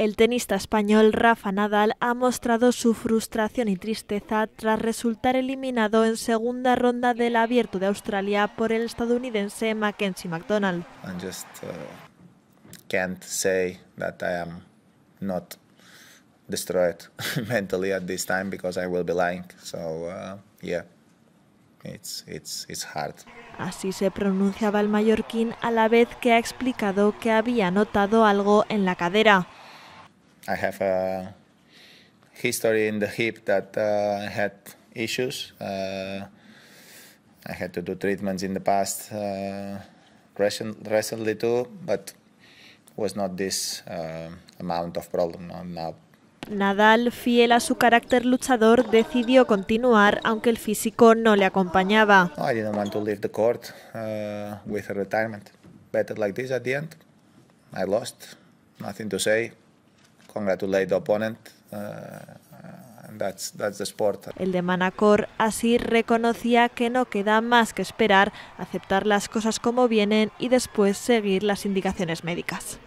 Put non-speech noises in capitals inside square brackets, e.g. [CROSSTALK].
El tenista español Rafa Nadal ha mostrado su frustración y tristeza tras resultar eliminado en segunda ronda del Abierto de Australia por el estadounidense Mackenzie McDonald. I just uh, can't say that I am not destroyed [LAUGHS] mentally at this time because I will be lying. So uh, yeah, it's it's it's hard. Así se pronunciaba el mallorquín a la vez que ha explicado que había notado algo en la cadera. I have a history in the hip that uh, had issues. Uh, I had to do treatments in the past, uh, recent, recently too, but was not this uh, amount of problem now. Nadal, fiel a su carácter luchador, decidió continuar aunque el físico no le acompañaba. No, I didn't want to leave the court uh, with a retirement. Better like this at the end. I lost. Nothing to say. Congratulate the opponent. Uh, that's, that's the sport. El de Manacor así reconocía que no queda más que esperar, aceptar las cosas como vienen y después seguir las indicaciones médicas.